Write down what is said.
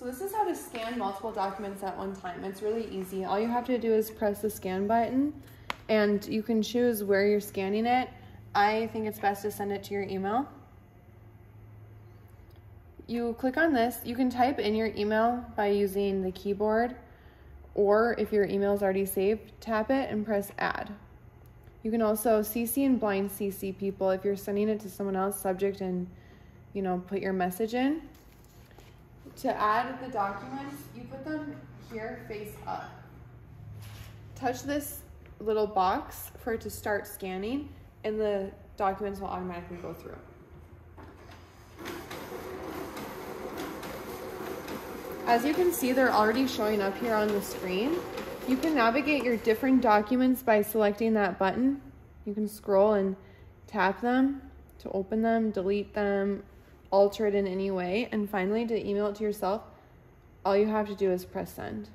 So this is how to scan multiple documents at one time. It's really easy. All you have to do is press the scan button and you can choose where you're scanning it. I think it's best to send it to your email. You click on this. You can type in your email by using the keyboard or if your email is already saved, tap it and press add. You can also CC and blind CC people if you're sending it to someone else, subject and you know, put your message in. To add the documents, you put them here face up. Touch this little box for it to start scanning and the documents will automatically go through. As you can see, they're already showing up here on the screen. You can navigate your different documents by selecting that button. You can scroll and tap them to open them, delete them, alter it in any way. And finally, to email it to yourself, all you have to do is press send.